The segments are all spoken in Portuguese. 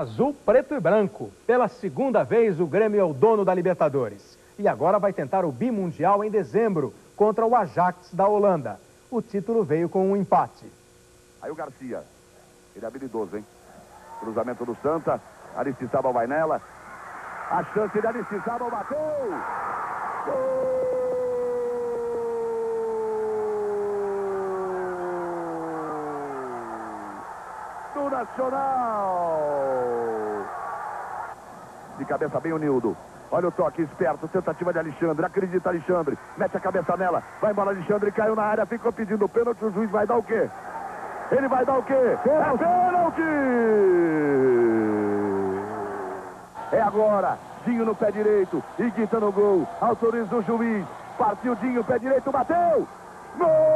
Azul, preto e branco. Pela segunda vez, o Grêmio é o dono da Libertadores. E agora vai tentar o bimundial em dezembro, contra o Ajax da Holanda. O título veio com um empate. Aí o Garcia. Ele é habilidoso, hein? Cruzamento do Santa. Aristizábal vai nela. A chance de Aristizábal bateu. Gol! Do Nacional. De cabeça bem o Nildo. Olha o toque, esperto, tentativa de Alexandre. Acredita Alexandre. Mete a cabeça nela. Vai embora Alexandre, caiu na área, ficou pedindo pênalti. O juiz vai dar o quê? Ele vai dar o quê? Pênalti! É pênalti! É agora. Dinho no pé direito. Iguita no gol. Autoriza o juiz. Partiu Dinho, pé direito, bateu! Gol!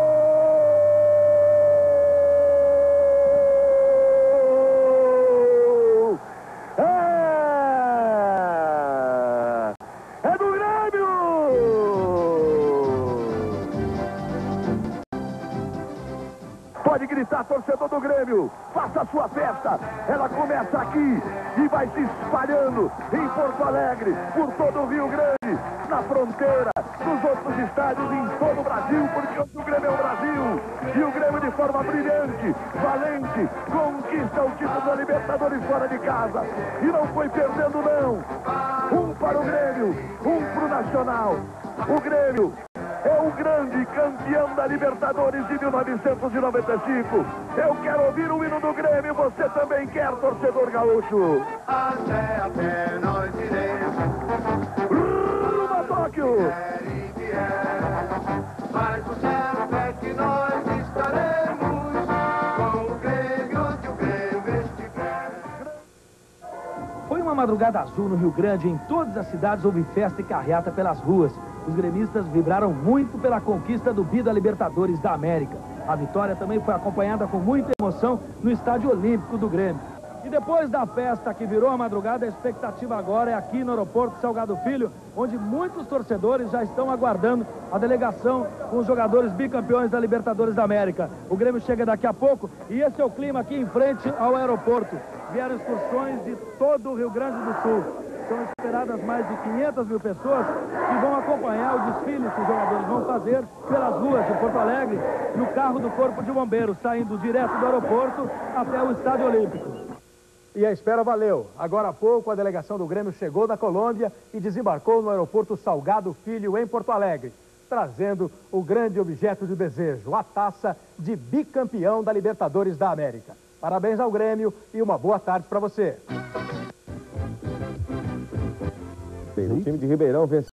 Pode gritar, torcedor do Grêmio. Faça a sua festa. Ela começa aqui e vai se espalhando em Porto Alegre, por todo o Rio Grande, na fronteira, nos outros estádios, em todo o Brasil, porque o Grêmio é o Brasil. E o Grêmio, de forma brilhante, valente, conquista o título da Libertadores fora de casa. E não foi perdendo, não. Um para o Grêmio, um para o Nacional. O Grêmio o grande campeão da Libertadores de 1995. Eu quero ouvir o hino do Grêmio, você também quer, torcedor gaúcho. Até, até nós iremos. Rumo a Tóquio. Mas o certo é que nós estaremos com o Grêmio onde o Grêmio estiver. Foi uma madrugada azul no Rio Grande. Em todas as cidades houve festa e carreata pelas ruas. Os gremistas vibraram muito pela conquista do Bida Libertadores da América. A vitória também foi acompanhada com muita emoção no Estádio Olímpico do Grêmio. E depois da festa que virou a madrugada, a expectativa agora é aqui no aeroporto Salgado Filho, onde muitos torcedores já estão aguardando a delegação com os jogadores bicampeões da Libertadores da América. O Grêmio chega daqui a pouco e esse é o clima aqui em frente ao aeroporto. Vieram excursões de todo o Rio Grande do Sul. São esperadas mais de 500 mil pessoas que vão acompanhar o desfile que os jogadores vão fazer pelas ruas de Porto Alegre no carro do Corpo de Bombeiros, saindo direto do aeroporto até o Estádio Olímpico. E a espera valeu. Agora há pouco, a delegação do Grêmio chegou da Colômbia e desembarcou no aeroporto Salgado Filho, em Porto Alegre, trazendo o grande objeto de desejo, a taça de bicampeão da Libertadores da América. Parabéns ao Grêmio e uma boa tarde para você. O time de Ribeirão vence